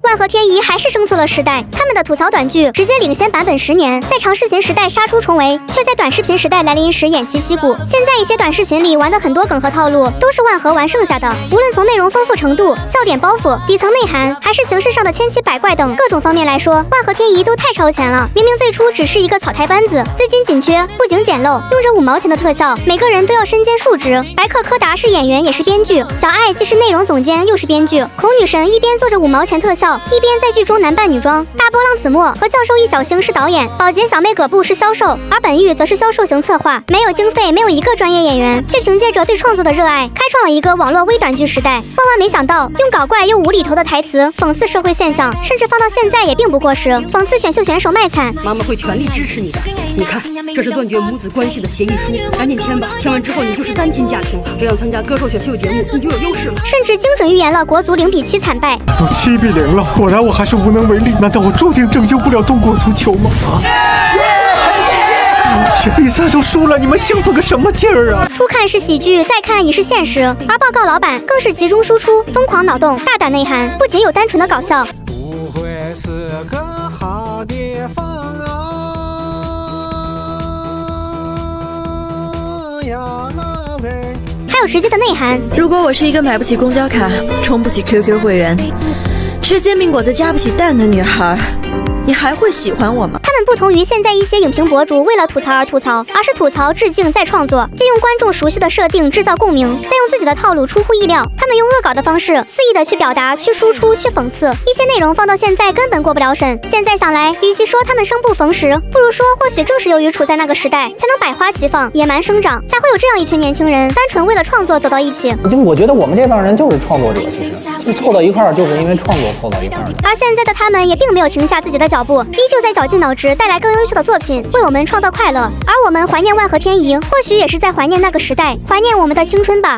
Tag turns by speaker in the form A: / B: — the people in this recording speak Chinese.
A: 万和天宜还是生错了时代，他们的吐槽短剧直接领先版本十年，在长视频时代杀出重围，却在短视频时代来临时偃旗息鼓。现在一些短视频里玩的很多梗和套路，都是万和玩剩下的。无论从内容丰富程度、笑点包袱、底层内涵，还是形式上的千奇百怪等各种方面来说，万和天宜都太超前了。明明最初只是一个草台班子，资金紧缺，布景简陋，用着五毛钱的特效，每个人都要身兼数职。白客柯达是演员也是编剧，小爱既是内容总监又是编剧，孔女神一边做着五毛钱特效，一边在剧中男扮女装。大波浪子墨和教授易小星是导演，保洁小妹葛布是销售，而本玉则是销售型策划。没有经费，没有一个专业演员，却凭借着对创作的热爱，开创了一个网络微短剧时代。万万没想到，用搞怪又无厘头的台词讽刺社会现象，甚至放到现在也并不过时。讽刺选秀选手卖惨，
B: 妈妈会全力支持你的。你看，这是断绝母子关系的协议书，赶紧签吧！签完之后你就是单亲家庭了，这样参加歌手选秀节目你就有优势了。
A: 甚至精准预言了国足零比七惨败。
C: 都七比零了，果然我还是无能为力。难道我注定拯救不了中国足球吗？天，比赛都输了，你们兴奋个什么劲儿啊？
A: 初看是喜剧，再看已是现实。而报告老板更是集中输出，疯狂脑洞，大胆内涵，不仅有单纯的搞笑。
D: 不会是个好地方啊。
A: 还有直接的内涵。
E: 如果我是一个买不起公交卡、充不起 QQ 会员、吃煎饼果子加不起蛋的女孩，你还会喜欢我吗？
A: 他们不同于现在一些影评博主为了吐槽而吐槽，而是吐槽、致敬再创作，借用观众熟悉的设定制造共鸣，再用自己的套路出乎意料。他们用恶搞的方式，肆意的去表达、去输出、去讽刺一些内容，放到现在根本过不了审。现在想来，与其说他们生不逢时，不如说或许正是由于处在那个时代，才能百花齐放、野蛮生长，才会有这样一群年轻人，单纯为了创作走到一起。
F: 就我觉得我们这帮人就是创作者，其实就凑到一块儿，就是因为创作凑到一块儿的。
A: 而现在的他们也并没有停下自己的脚步，依旧在绞尽脑汁带来更优秀的作品，为我们创造快乐。而我们怀念万和天宜，或许也是在怀念那个时代，怀念我们的青春吧。